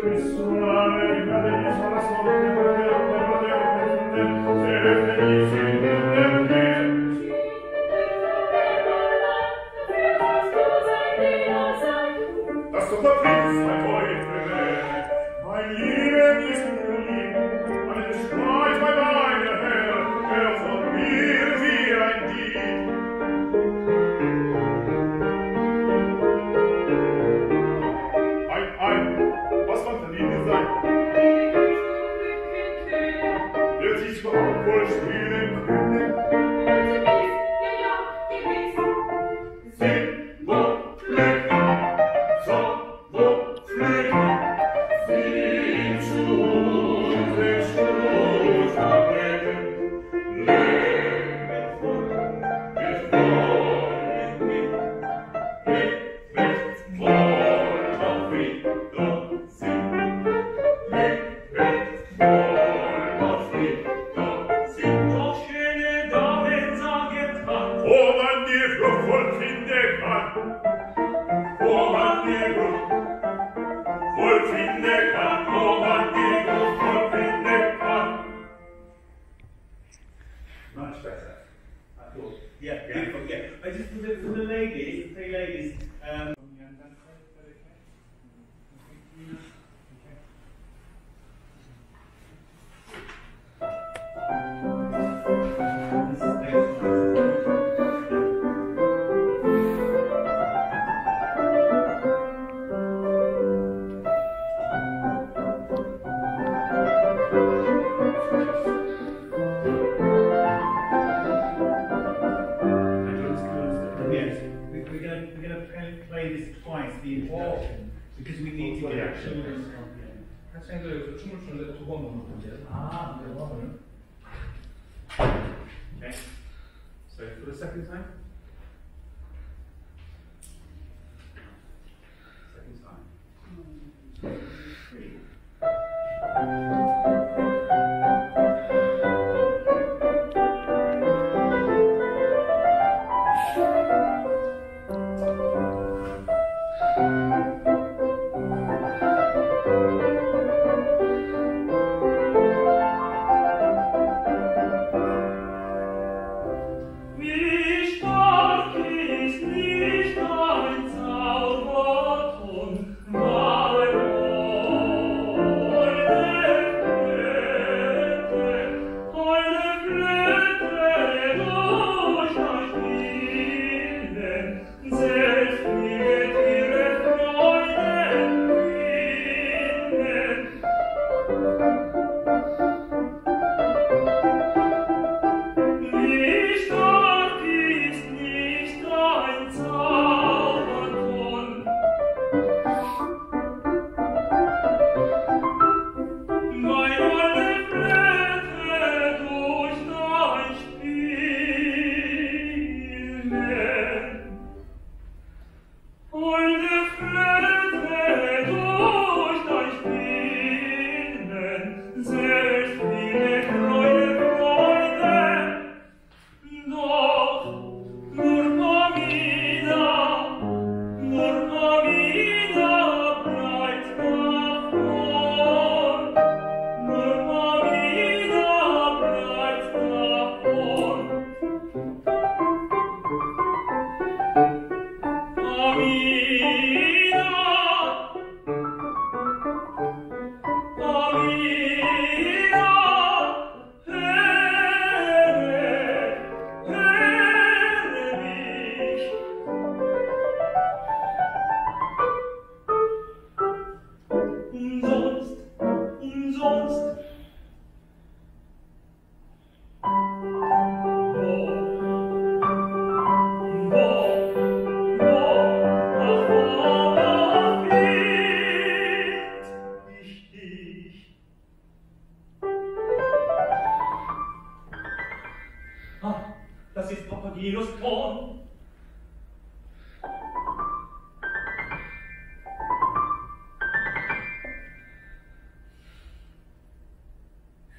Christus. Okay. So for the second time.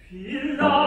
平安。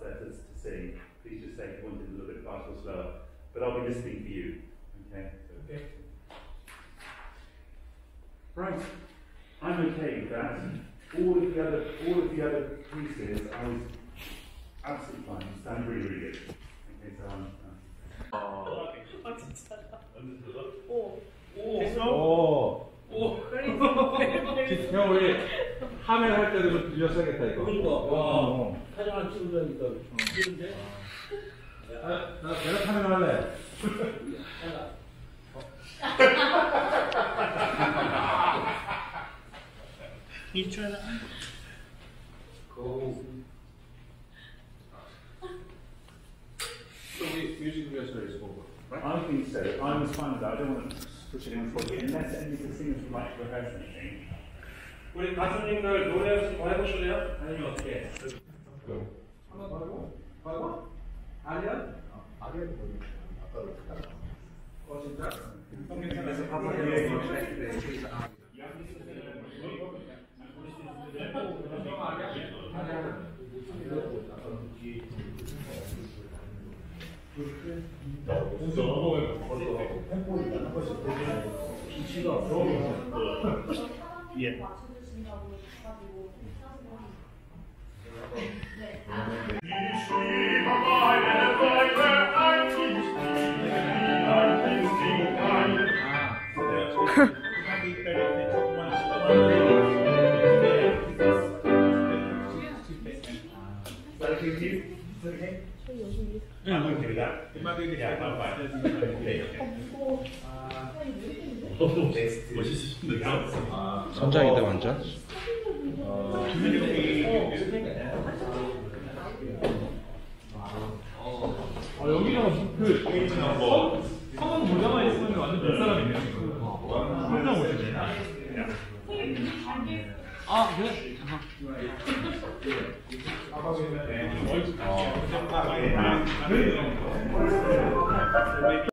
technical parts to, to sing. Please just say if you want it a little bit faster or slower. But I'll be listening for you. Okay? Okay. Right. I'm okay with that. All of the other, all of the other pieces, I was absolutely fine. You sound really, really good. Okay, so I'm. I'm oh. 오. 형 우리 화면 할 때도 좀 들렸어야겠다 이거. 그러니까, 와. 어. 사진 안 찍으려니까 싫은데? 아, 나 내가 카메라 할래. So we music rehearsal is over. I think so. I was fine that. I don't want to Unless any consumers would like to rehearse anything. Would it matter if there are no one else in I yes. Yeah. Yeah, we can do that. Yeah, I'm fine. Okay. Uh, 아, 선장이다 완전. 어, 어, 여기는 그 성, 성은 모자만 있으면 완전 몇 사람이네요. 성장 오시네. 아, 그래? Okay.